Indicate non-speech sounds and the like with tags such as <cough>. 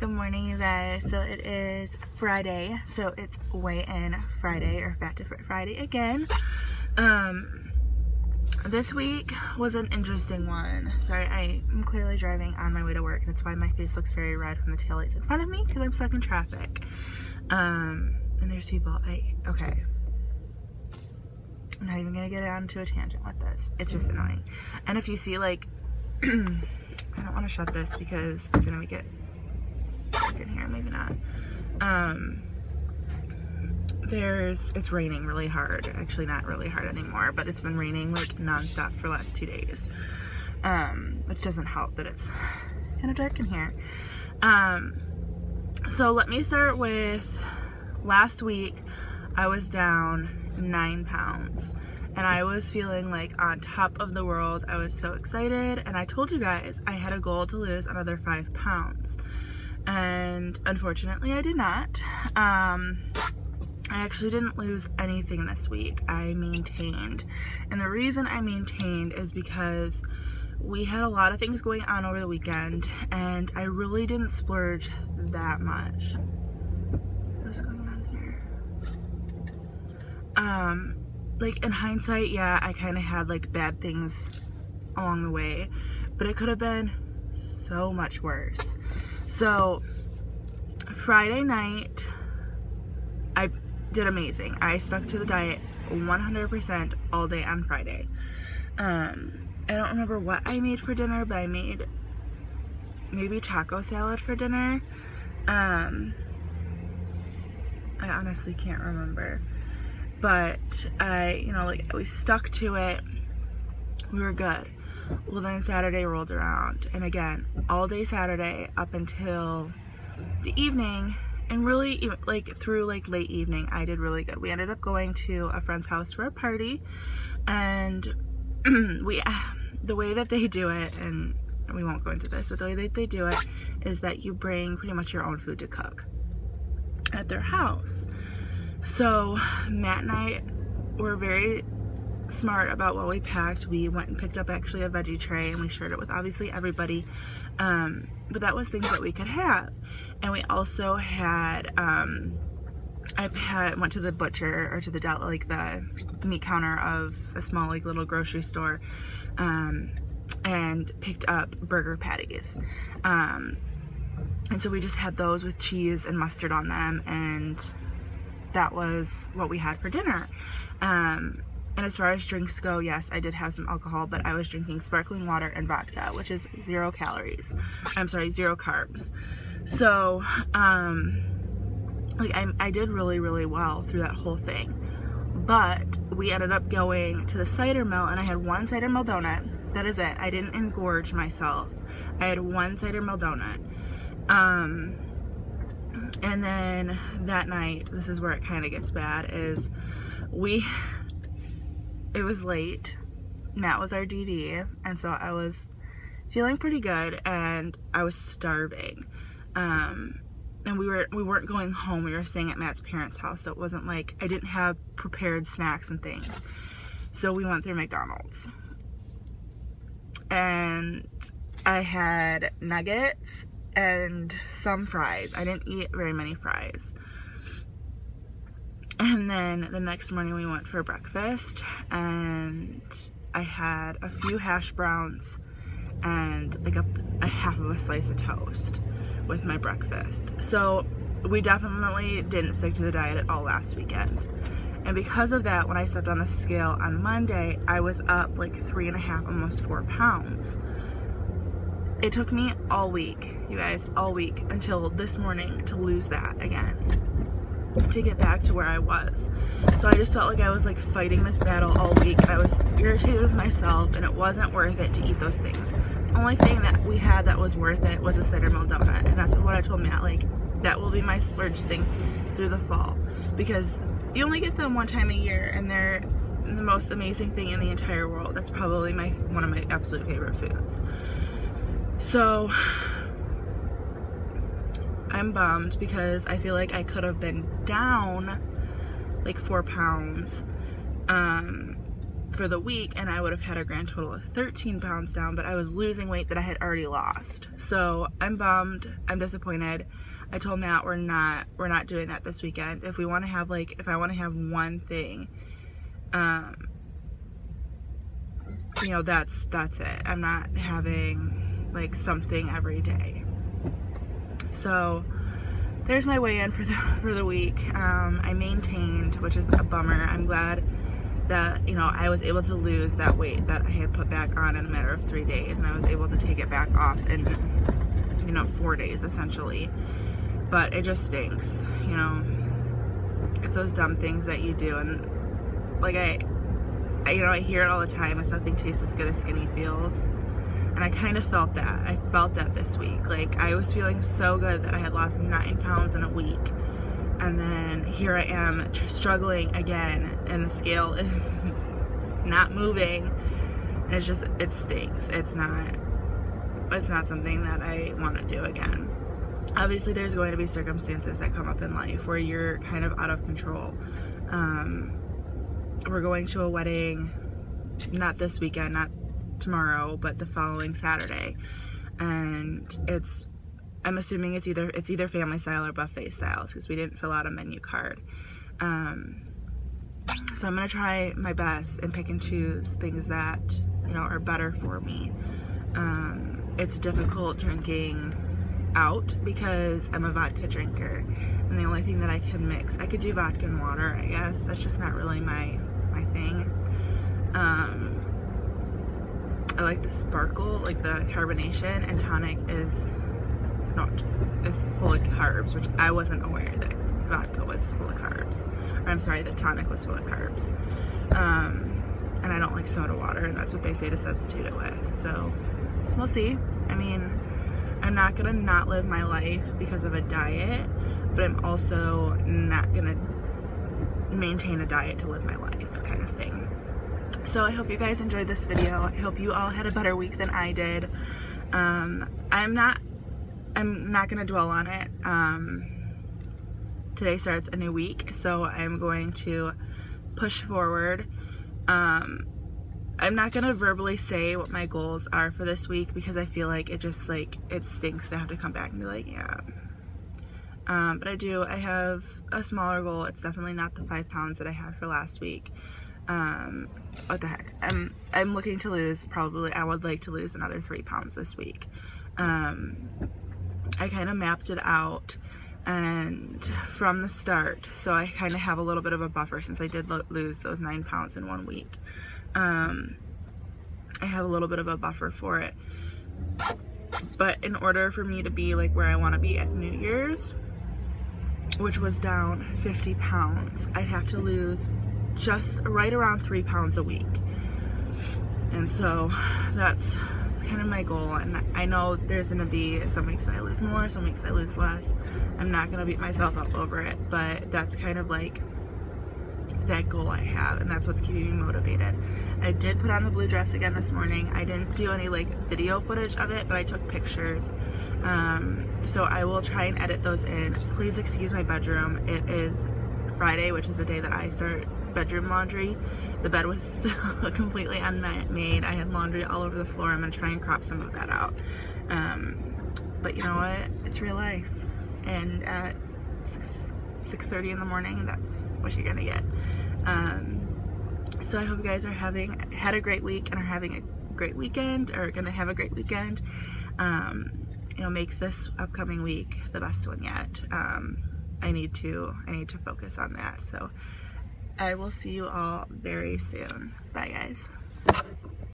Good morning, you guys. So it is Friday, so it's weigh-in Friday or Fat to Friday again. Um, this week was an interesting one. Sorry, I am clearly driving on my way to work. That's why my face looks very red from the taillights in front of me because I'm stuck in traffic. Um, and there's people. I okay. I'm not even gonna get onto a tangent with this. It's just annoying. And if you see like, <clears throat> I don't want to shut this because it's gonna make it in here, maybe not. Um, there's, it's raining really hard. Actually not really hard anymore, but it's been raining like nonstop for the last two days. Um, which doesn't help that it's kind of dark in here. Um, so let me start with last week I was down nine pounds and I was feeling like on top of the world. I was so excited and I told you guys I had a goal to lose another five pounds and unfortunately I did not. Um, I actually didn't lose anything this week. I maintained. And the reason I maintained is because we had a lot of things going on over the weekend and I really didn't splurge that much. What's going on here? Um, like in hindsight, yeah, I kind of had like bad things along the way, but it could have been so much worse. So Friday night, I did amazing. I stuck to the diet 100% all day on Friday. Um, I don't remember what I made for dinner, but I made maybe taco salad for dinner. Um, I honestly can't remember. But I, you know, like we stuck to it. We were good. Well, then Saturday rolled around, and again, all day Saturday up until the evening, and really, like through like late evening, I did really good. We ended up going to a friend's house for a party, and <clears throat> we, <sighs> the way that they do it, and we won't go into this, but the way that they do it is that you bring pretty much your own food to cook at their house. So Matt and I were very smart about what we packed. We went and picked up actually a veggie tray and we shared it with obviously everybody. Um, but that was things that we could have. And we also had, um, I had, went to the butcher or to the like the meat counter of a small like little grocery store um, and picked up burger patties. Um, and so we just had those with cheese and mustard on them and that was what we had for dinner. Um, and as far as drinks go, yes, I did have some alcohol, but I was drinking sparkling water and vodka, which is zero calories. I'm sorry, zero carbs. So, um, like I, I did really, really well through that whole thing. But we ended up going to the cider mill and I had one cider mill donut. That is it. I didn't engorge myself. I had one cider mill donut. Um, and then that night, this is where it kind of gets bad, is we it was late. Matt was our DD, and so I was feeling pretty good, and I was starving. Um, and we were we weren't going home. We were staying at Matt's parents' house, so it wasn't like I didn't have prepared snacks and things. So we went through McDonald's, and I had nuggets and some fries. I didn't eat very many fries. And then the next morning we went for breakfast and I had a few hash browns and like a, a half of a slice of toast with my breakfast. So we definitely didn't stick to the diet at all last weekend. And because of that, when I stepped on the scale on Monday, I was up like three and a half, almost four pounds. It took me all week, you guys, all week until this morning to lose that again to get back to where I was. So I just felt like I was like fighting this battle all week. I was irritated with myself and it wasn't worth it to eat those things. The only thing that we had that was worth it was a cider mill donut. And that's what I told Matt, like that will be my splurge thing through the fall. Because you only get them one time a year and they're the most amazing thing in the entire world. That's probably my one of my absolute favorite foods. So I'm bummed because I feel like I could have been down like four pounds. Um, for the week and I would have had a grand total of 13 pounds down, but I was losing weight that I had already lost. So I'm bummed. I'm disappointed. I told Matt we're not we're not doing that this weekend. If we want to have like if I want to have one thing, um, you know that's that's it. I'm not having like something every day. So there's my weigh-in for the <laughs> for the week. Um, I maintained, which is a bummer. I'm glad that you know I was able to lose that weight that I had put back on in a matter of three days and I was able to take it back off in you know four days essentially but it just stinks you know it's those dumb things that you do and like I, I you know I hear it all the time it's nothing tastes as good as skinny feels and I kind of felt that I felt that this week. Like I was feeling so good that I had lost nine pounds in a week. And then here I am struggling again and the scale <laughs> is not moving. And it's just it stinks. It's not it's not something that I want to do again. Obviously there's going to be circumstances that come up in life where you're kind of out of control. Um, we're going to a wedding not this weekend not tomorrow but the following Saturday and it's I'm assuming it's either it's either family style or buffet style because we didn't fill out a menu card. Um, so I'm gonna try my best and pick and choose things that you know are better for me. Um, it's difficult drinking out because I'm a vodka drinker and the only thing that I can mix I could do vodka and water I guess that's just not really my my thing um, I like the sparkle like the carbonation and tonic is not it's full of carbs, which I wasn't aware that vodka was full of carbs. Or I'm sorry, the tonic was full of carbs. Um, and I don't like soda water, and that's what they say to substitute it with. So we'll see. I mean, I'm not gonna not live my life because of a diet, but I'm also not gonna maintain a diet to live my life kind of thing. So I hope you guys enjoyed this video. I hope you all had a better week than I did. Um, I'm not I'm not going to dwell on it. Um, today starts a new week, so I'm going to push forward. Um, I'm not going to verbally say what my goals are for this week because I feel like it just like, it stinks to have to come back and be like, yeah. Um, but I do, I have a smaller goal. It's definitely not the five pounds that I had for last week. Um, what the heck? I'm, I'm looking to lose probably, I would like to lose another three pounds this week. Um, I kind of mapped it out and from the start so I kind of have a little bit of a buffer since I did lo lose those nine pounds in one week um, I have a little bit of a buffer for it but in order for me to be like where I want to be at New Year's which was down 50 pounds I'd have to lose just right around three pounds a week. And so that's kind of my goal and I know there's gonna be some weeks I lose more some weeks I lose less. I'm not gonna beat myself up over it but that's kind of like that goal I have and that's what's keeping me motivated. I did put on the blue dress again this morning. I didn't do any like video footage of it but I took pictures. Um, so I will try and edit those in. Please excuse my bedroom. It is Friday which is the day that I start bedroom laundry. The bed was <laughs> completely unmade. I had laundry all over the floor. I'm gonna try and crop some of that out. Um, but you know what? It's real life. And at 6, 6.30 in the morning, that's what you're gonna get. Um, so I hope you guys are having, had a great week and are having a great weekend or gonna have a great weekend. Um, you know, make this upcoming week the best one yet. Um, I need to, I need to focus on that. So I will see you all very soon. Bye guys.